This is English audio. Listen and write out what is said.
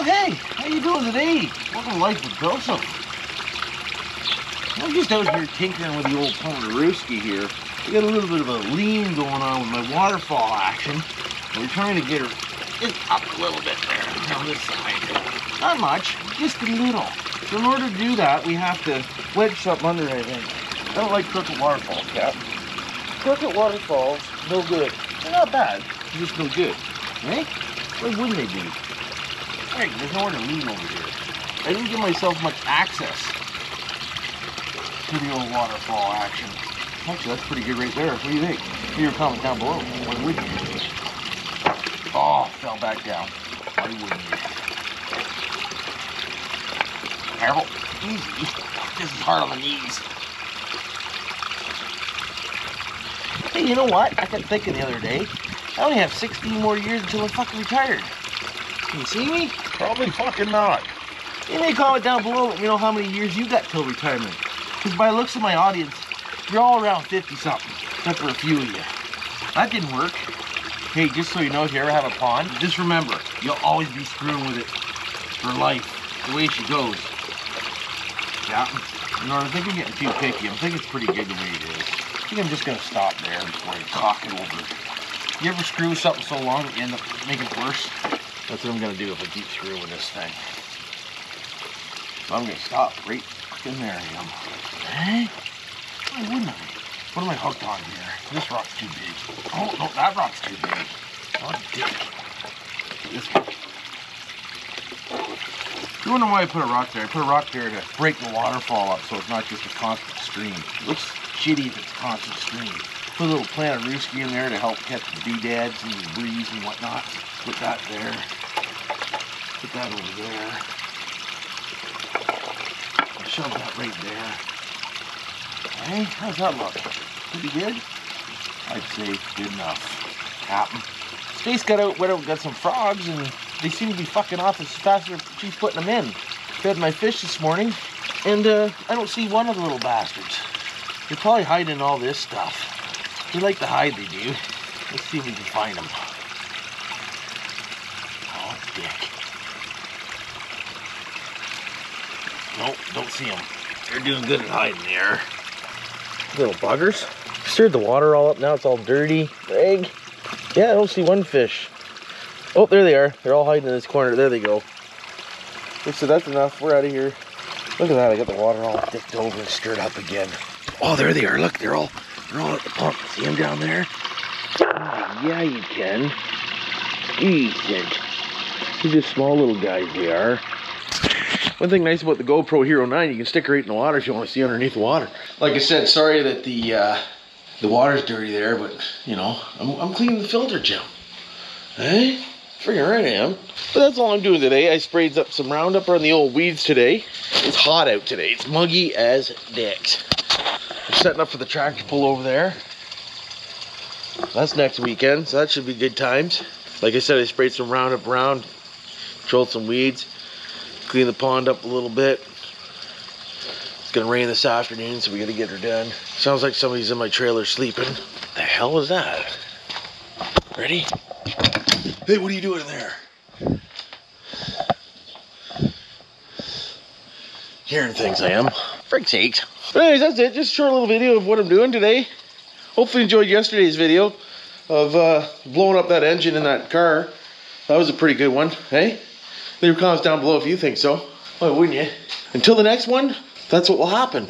Oh, hey, how you doing today? Welcome to Life with BillSiff. I'm just out here tinkering with the old Pomerooski here. We got a little bit of a lean going on with my waterfall action. We're trying to get her just up a little bit there on this side. Not much, just a little. So in order to do that, we have to wedge something under it, I don't like crooked waterfalls, Cap. Crooked waterfalls, no good. They're not bad, just no good. Right? Why wouldn't they be? There's nowhere to lean over here. I didn't give myself much access to the old waterfall action. Actually, that's pretty good right there. What do you think? Leave your comment down below. Why wouldn't you? Oh, fell back down. Why wouldn't you? Careful. Easy. This is hard on the knees. Hey, you know what? I got thinking the other day. I only have 16 more years until I'm fucking retired. Can you see me? Probably fucking not. You may comment down below, let me know how many years you got till retirement. Because by the looks of my audience, you're all around 50 something, except for a few of you. That didn't work. Hey, just so you know, if you ever have a pond, just remember, you'll always be screwing with it for life, the way she goes. Yeah, you know, I think I'm getting too picky. I think it's pretty good the way it is. I think I'm just gonna stop there before I talk it over. You ever screw something so long that you end up making it worse? That's what I'm gonna do with a deep keep screwing this thing. So I'm gonna stop right in there, I am. Eh? Why wouldn't I? What am I hooked on here? This rock's too big. Oh, no, that rock's too big. Oh, dick. This You wonder why I put a rock there? I put a rock there to break the waterfall up so it's not just a constant stream. It looks shitty if it's a constant stream. Put a little plant of in there to help catch the doodads and the breeze and whatnot. Put that there. Put that over there. I'll shove that right there. Hey, how's that look? Pretty good? I'd say good enough. Captain. Space got out, went out, got some frogs, and they seem to be fucking off as fast as she's putting them in. Fed my fish this morning, and uh, I don't see one of the little bastards. They're probably hiding all this stuff. They like to hide, they do. Let's see if we can find them. Oh, dick. Nope, don't see them. They're doing good at hiding there. Little buggers. Stirred the water all up now. It's all dirty. Egg. Yeah, I don't see one fish. Oh, there they are. They're all hiding in this corner. There they go. So that's enough. We're out of here. Look at that. I got the water all dipped over and stirred up again. Oh, there they are. Look, they're all they're all at the pump. See them down there? Oh, yeah, you can. Decent. These are small little guys they are. One thing nice about the GoPro Hero 9, you can stick her right in the water if you want to see underneath the water. Like I said, sorry that the uh, the water's dirty there, but you know, I'm, I'm cleaning the filter, Jim. Hey? Freaking right I am. But that's all I'm doing today. I sprayed up some Roundup on the old weeds today. It's hot out today. It's muggy as dicks. I'm setting up for the tractor pull over there. That's next weekend, so that should be good times. Like I said, I sprayed some Roundup around, controlled some weeds, cleaned the pond up a little bit. It's gonna rain this afternoon, so we gotta get her done. Sounds like somebody's in my trailer sleeping. The hell is that? Ready? Hey, what are you doing there? Hearing things I am. Frick's sakes. But anyways, that's it. Just a short little video of what I'm doing today. Hopefully enjoyed yesterday's video of uh, blowing up that engine in that car. That was a pretty good one, hey? Leave your comments down below if you think so. Why wouldn't you? Until the next one, that's what will happen.